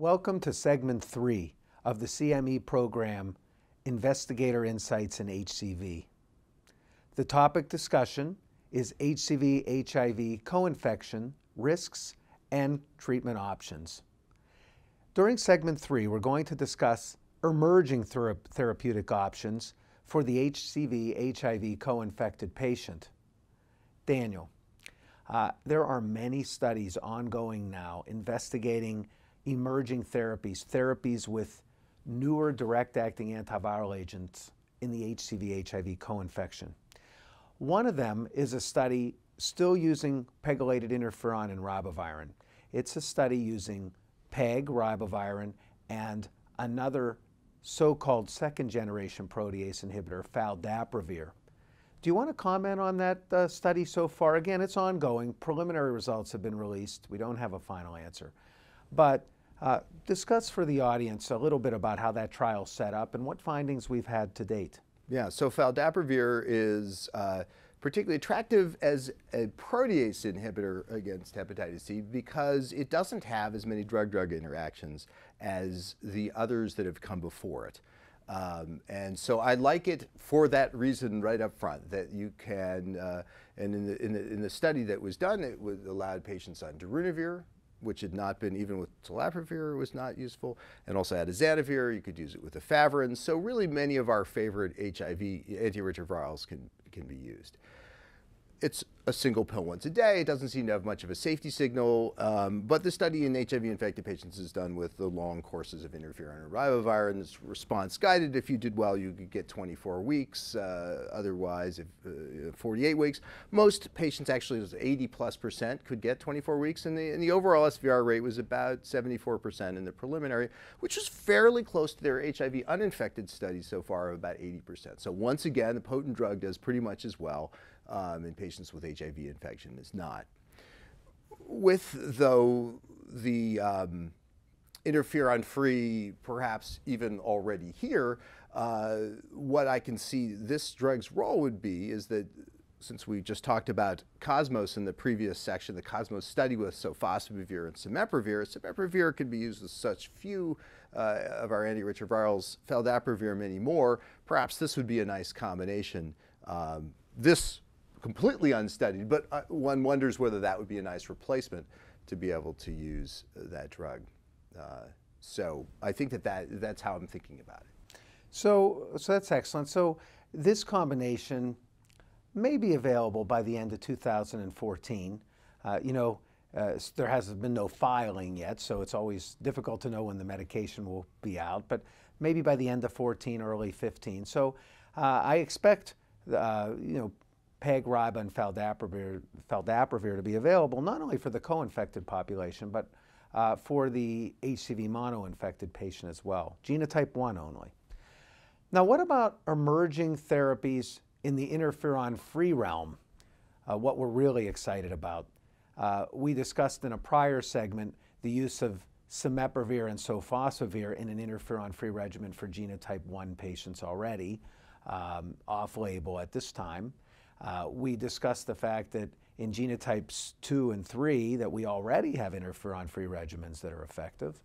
Welcome to segment three of the CME program, Investigator Insights in HCV. The topic discussion is HCV HIV co-infection, risks, and treatment options. During segment three, we're going to discuss emerging thera therapeutic options for the HCV HIV co-infected patient. Daniel, uh, there are many studies ongoing now investigating emerging therapies, therapies with newer direct acting antiviral agents in the HCV HIV co infection. One of them is a study still using pegylated interferon and ribavirin. It's a study using PEG, ribavirin, and another so called second generation protease inhibitor, faldaprevir. Do you want to comment on that uh, study so far? Again, it's ongoing. Preliminary results have been released. We don't have a final answer. But uh, discuss for the audience a little bit about how that trial set up and what findings we've had to date. Yeah, so faldaprevir is uh, particularly attractive as a protease inhibitor against hepatitis C because it doesn't have as many drug-drug interactions as the others that have come before it. Um, and so I like it for that reason right up front, that you can, uh, and in the, in, the, in the study that was done, it was allowed patients on darunavir, which had not been, even with telaprevir, was not useful, and also atazanavir. You could use it with efavirenz. So really many of our favorite HIV antiretrovirals can, can be used it's a single pill once a day. It doesn't seem to have much of a safety signal, um, but the study in HIV-infected patients is done with the long courses of interferon and ribavirin. It's response guided. If you did well, you could get 24 weeks. Uh, otherwise, if, uh, 48 weeks. Most patients actually, 80 plus percent, could get 24 weeks, and the, and the overall SVR rate was about 74 percent in the preliminary, which was fairly close to their HIV uninfected study so far of about 80 percent. So once again, the potent drug does pretty much as well um, in patients with HIV infection is not. With, though, the um, interferon free, perhaps even already here, uh, what I can see this drug's role would be is that since we just talked about Cosmos in the previous section, the Cosmos study with sofosbuvir and simeprevir, simeprevir can be used with such few uh, of our antiretrovirals, faldaprevir many more, perhaps this would be a nice combination. Um, this completely unstudied, but uh, one wonders whether that would be a nice replacement to be able to use that drug. Uh, so I think that, that that's how I'm thinking about it. So, so that's excellent. So this combination may be available by the end of 2014. Uh, you know, uh, there has been no filing yet, so it's always difficult to know when the medication will be out, but maybe by the end of 14, early 15. So uh, I expect, uh, you know, PEG, RIBA, and faldaprevir, to be available not only for the co-infected population, but uh, for the HCV mono-infected patient as well, genotype 1 only. Now, what about emerging therapies in the interferon-free realm? Uh, what we're really excited about. Uh, we discussed in a prior segment the use of simeprevir and sofosbuvir in an interferon-free regimen for genotype 1 patients already, um, off-label at this time. Uh, we discussed the fact that in genotypes 2 and 3 that we already have interferon-free regimens that are effective,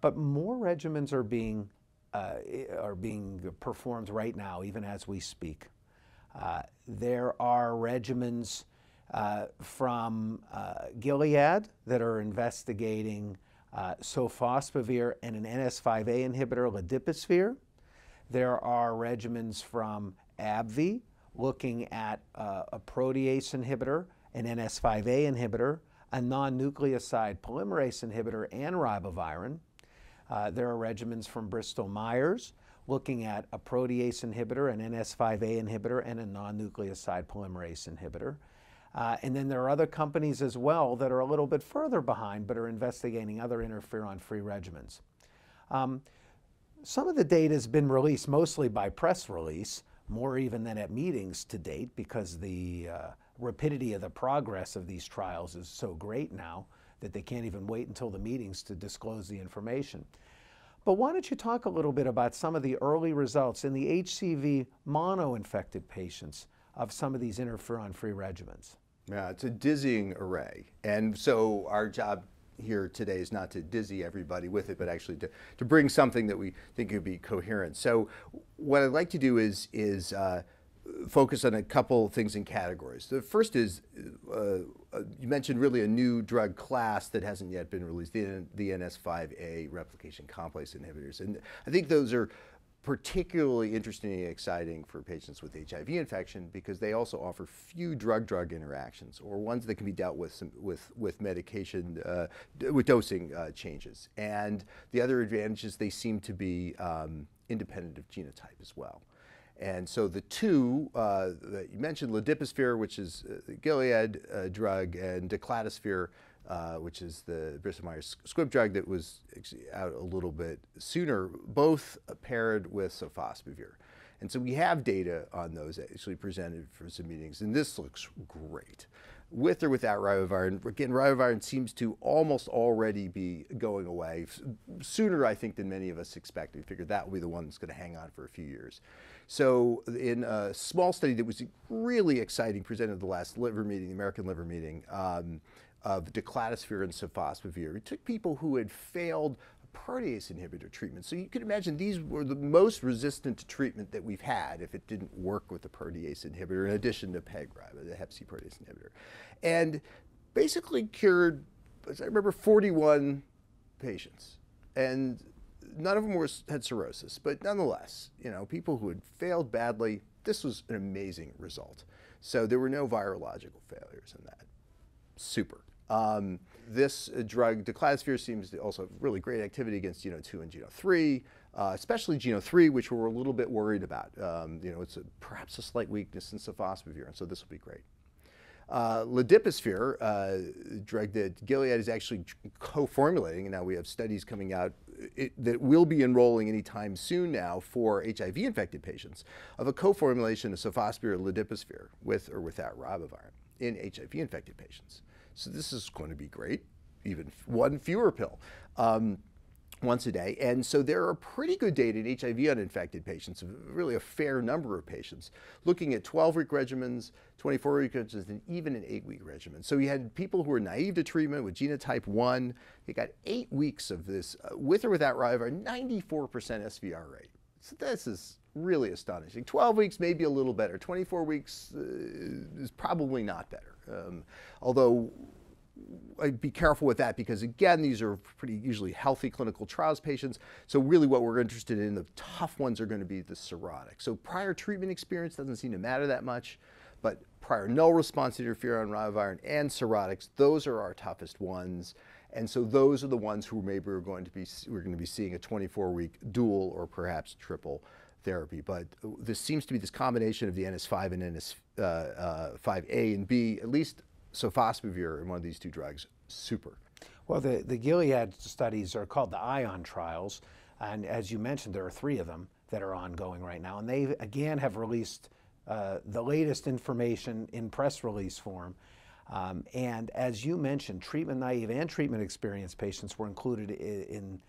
but more regimens are being, uh, are being performed right now, even as we speak. Uh, there are regimens uh, from uh, Gilead that are investigating sofosbuvir and an NS5A inhibitor, ledipasvir. There are regimens from AbbVie looking at uh, a protease inhibitor, an NS5A inhibitor, a non-nucleoside polymerase inhibitor, and ribavirin. Uh, there are regimens from Bristol Myers looking at a protease inhibitor, an NS5A inhibitor, and a non-nucleoside polymerase inhibitor. Uh, and then there are other companies as well that are a little bit further behind but are investigating other interferon-free regimens. Um, some of the data has been released mostly by press release, more even than at meetings to date because the uh, rapidity of the progress of these trials is so great now that they can't even wait until the meetings to disclose the information. But why don't you talk a little bit about some of the early results in the HCV mono-infected patients of some of these interferon-free regimens? Yeah, it's a dizzying array. And so our job here today is not to dizzy everybody with it, but actually to, to bring something that we think would be coherent. So what I'd like to do is, is uh, focus on a couple things in categories. The first is, uh, uh, you mentioned really a new drug class that hasn't yet been released, the, the NS5A replication complex inhibitors. And I think those are particularly interesting and exciting for patients with HIV infection because they also offer few drug-drug interactions or ones that can be dealt with some, with, with medication, uh, with dosing uh, changes. And the other advantage is they seem to be um, independent of genotype as well. And so the two uh, that you mentioned, ledipasvir, which is the Gilead uh, drug, and daclatasvir, uh, which is the Bristol Myers Squibb drug that was out a little bit sooner, both paired with sofosbuvir. And so we have data on those actually presented for some meetings, and this looks great. With or without ribavirin, again, ribavirin seems to almost already be going away sooner, I think, than many of us expected. We figured that will be the one that's going to hang on for a few years. So, in a small study that was really exciting, presented at the last liver meeting, the American Liver Meeting, um, of daclatasvir and sofosbuvir. We took people who had failed a protease inhibitor treatment. So you can imagine these were the most resistant to treatment that we've had if it didn't work with the protease inhibitor, in addition to PEG-RIBA, the Hep C protease inhibitor. And basically cured, as I remember, 41 patients. And none of them were, had cirrhosis, but nonetheless, you know, people who had failed badly, this was an amazing result. So there were no virological failures in that. Super. Um, this uh, drug, daclatasvir, seems to also have really great activity against GNO2 and GNO3, uh, especially GNO3, which we're a little bit worried about. Um, you know, it's a, perhaps a slight weakness in sofosbuvir, and so this will be great. Uh, uh, drug that Gilead is actually co-formulating, and now we have studies coming out it, that will be enrolling anytime soon now for HIV-infected patients of a co-formulation of sofosbuvir and ledipasvir with or without ribavirin in HIV-infected patients. So this is going to be great, even one fewer pill. Um, once a day. And so there are pretty good data in HIV uninfected patients, really a fair number of patients, looking at 12 week regimens, 24 week regimens, and even an eight week regimen. So you had people who were naive to treatment with genotype 1. They got eight weeks of this, uh, with or without Rivar, 94% SVR rate. So this is really astonishing. 12 weeks may be a little better. 24 weeks uh, is probably not better. Um, although I'd be careful with that because again, these are pretty usually healthy clinical trials patients. So really what we're interested in, the tough ones are going to be the cirrhotic. So prior treatment experience doesn't seem to matter that much, but prior no response to interferon, ribavirin, and cirrhotics, those are our toughest ones. And so those are the ones who maybe we're going to be, we're going to be seeing a 24 week dual or perhaps triple therapy. But this seems to be this combination of the NS5 and NS5A uh, uh, and B, at least sofosbuvir in one of these two drugs, super. Well, the, the Gilead studies are called the ION trials. And as you mentioned, there are three of them that are ongoing right now. And they, again, have released uh, the latest information in press release form. Um, and as you mentioned, treatment naive and treatment experienced patients were included in, in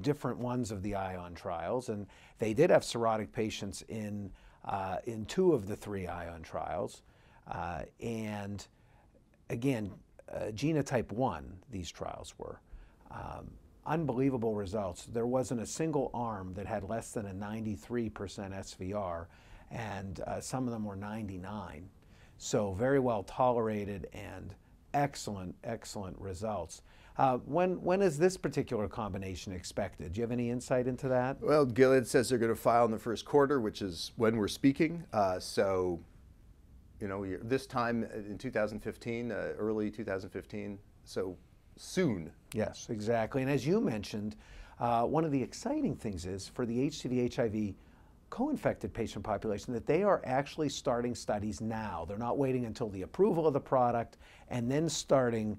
different ones of the ION trials. And they did have cirrhotic patients in, uh, in two of the three ION trials. Uh, and again, uh, genotype 1, these trials were. Um, unbelievable results. There wasn't a single arm that had less than a 93% SVR, and uh, some of them were 99. So very well tolerated and excellent, excellent results. Uh, when, when is this particular combination expected? Do you have any insight into that? Well, Gilead says they're going to file in the first quarter, which is when we're speaking. Uh, so you know, this time in 2015, uh, early 2015, so soon. Yes, exactly. And as you mentioned, uh, one of the exciting things is for the HCV HIV co-infected patient population that they are actually starting studies now. They're not waiting until the approval of the product and then starting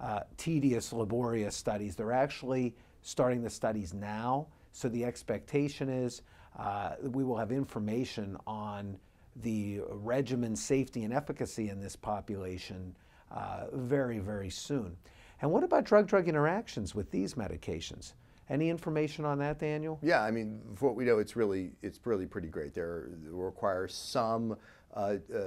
uh, tedious, laborious studies. They're actually starting the studies now. So the expectation is uh, we will have information on the regimen safety and efficacy in this population uh, very, very soon. And what about drug-drug interactions with these medications? Any information on that, Daniel? Yeah, I mean, for what we know, it's really it's really pretty great. There requires some uh, uh,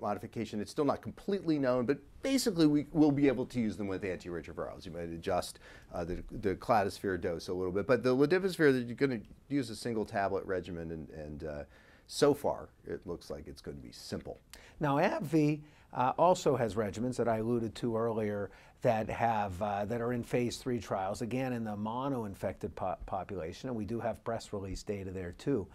modification. It's still not completely known, but basically we will be able to use them with antiretrovirals. You might adjust uh, the, the daclatasvir dose a little bit, but the ledipasvir, you're going to use a single tablet regimen, and, and uh, so far it looks like it's going to be simple. Now, AbbVie uh, also has regimens that I alluded to earlier that have uh, that are in phase three trials. Again, in the mono-infected po population, and we do have press release data there too.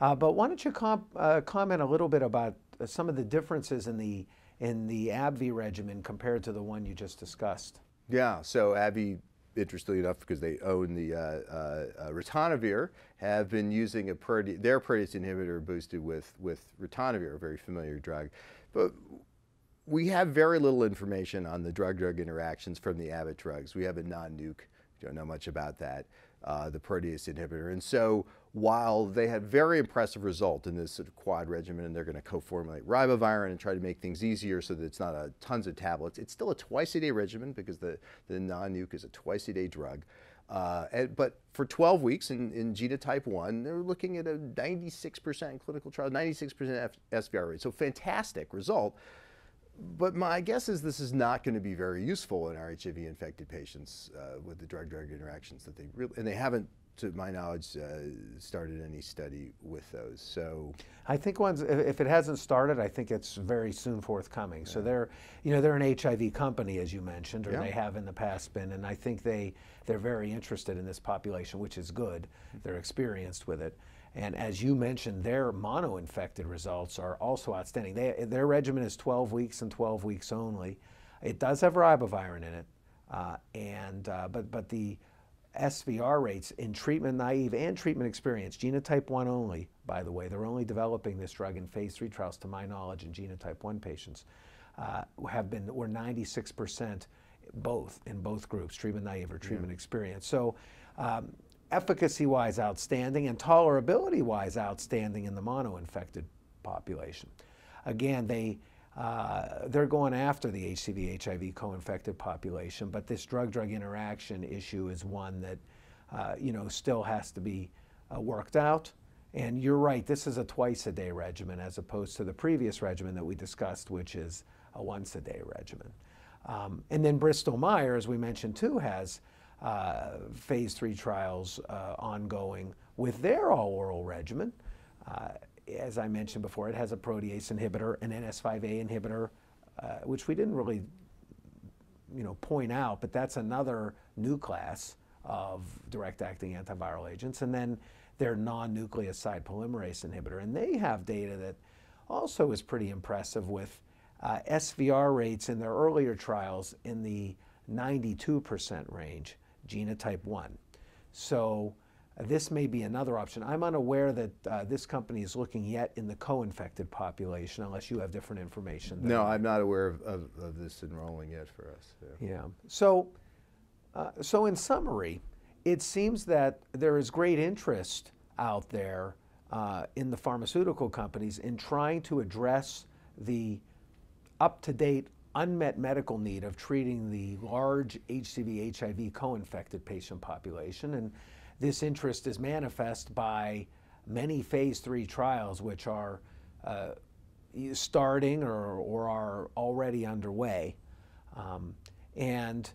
Uh, but why don't you com uh, comment a little bit about uh, some of the differences in the in the AbbVie regimen compared to the one you just discussed? Yeah, so AbbVie, interestingly enough, because they own the uh, uh, uh ritonavir, have been using a prote their protease inhibitor boosted with with ritonavir, a very familiar drug. But we have very little information on the drug-drug interactions from the Abbott drugs. We have a non-nuke, don't know much about that, uh, the protease inhibitor. And so while they had very impressive result in this sort of quad regimen and they're going to co-formulate ribavirin and try to make things easier so that it's not a tons of tablets, it's still a twice a day regimen because the, the non-nuke is a twice a day drug. Uh, and, but for 12 weeks in, in genotype 1, they're looking at a 96% clinical trial, 96% SVR rate. So fantastic result. But my guess is this is not going to be very useful in our HIV infected patients uh, with the drug drug interactions that they really, and they haven't to my knowledge, uh, started any study with those. So I think once, if it hasn't started, I think it's very soon forthcoming. Yeah. So they're, you know, they're an HIV company, as you mentioned, or yeah. they have in the past been, and I think they they're very interested in this population, which is good. They're experienced with it. And as you mentioned, their mono-infected results are also outstanding. They, their regimen is 12 weeks and 12 weeks only. It does have ribavirin in it, uh, and uh, but but the SVR rates in treatment naive and treatment experienced, genotype 1 only, by the way. They're only developing this drug in phase 3 trials, to my knowledge, in genotype 1 patients, uh, have been, were 96% both in both groups, treatment naive or treatment yeah. experienced. So, um, efficacy wise, outstanding, and tolerability wise, outstanding in the mono infected population. Again, they uh, they're going after the HCV HIV co-infected population, but this drug-drug interaction issue is one that uh, you know still has to be uh, worked out. And you're right, this is a twice-a-day regimen as opposed to the previous regimen that we discussed, which is a once-a-day regimen. Um, and then Bristol Myers, we mentioned too, has uh, phase three trials uh, ongoing with their all-oral regimen as I mentioned before, it has a protease inhibitor, an NS5A inhibitor, uh, which we didn't really, you know, point out, but that's another new class of direct-acting antiviral agents. And then their non-nucleoside polymerase inhibitor, and they have data that also is pretty impressive with uh, SVR rates in their earlier trials in the 92% range, genotype 1. So this may be another option. I'm unaware that uh, this company is looking yet in the co-infected population, unless you have different information. No, I'm not aware of, of, of, this enrolling yet for us. Yeah. yeah. So, uh, so in summary, it seems that there is great interest out there uh, in the pharmaceutical companies in trying to address the up-to-date unmet medical need of treating the large HCV HIV co-infected patient population and this interest is manifest by many phase three trials, which are uh, starting or, or are already underway. Um, and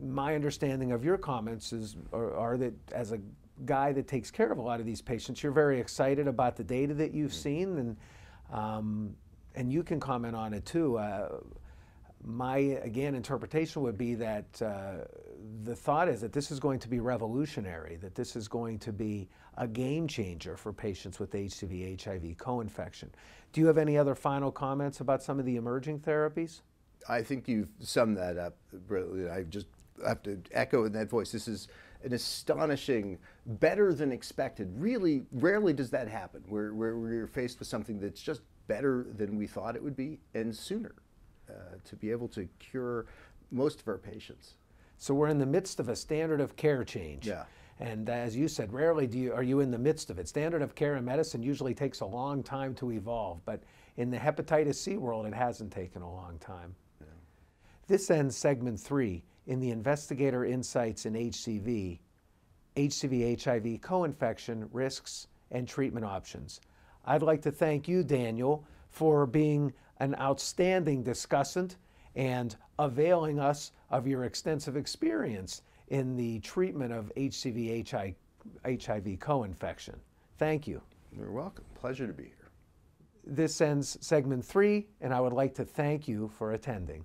my understanding of your comments is are, are, that as a guy that takes care of a lot of these patients, you're very excited about the data that you've mm-hmm. seen, and um, and you can comment on it too. Uh, my again interpretation would be that uh, the thought is that this is going to be revolutionary, that this is going to be a game changer for patients with HCV HIV co-infection. Do you have any other final comments about some of the emerging therapies? I think you've summed that up brilliantly. I just have to echo in that voice. This is an astonishing, better than expected. Really, rarely does that happen. Where, where we're faced with something that's just better than we thought it would be and sooner. Uh, to be able to cure most of our patients. So we're in the midst of a standard of care change. Yeah. And as you said, rarely do you, are you in the midst of it. Standard of care in medicine usually takes a long time to evolve, but in the hepatitis C world, it hasn't taken a long time. Yeah. This ends segment three in the investigator insights in HCV, HCV HIV co-infection risks and treatment options. I'd like to thank you, Daniel, for being an outstanding discussant and availing us of your extensive experience in the treatment of HCV HIV co infection. Thank you. You're welcome. Pleasure to be here. This ends segment three, and I would like to thank you for attending.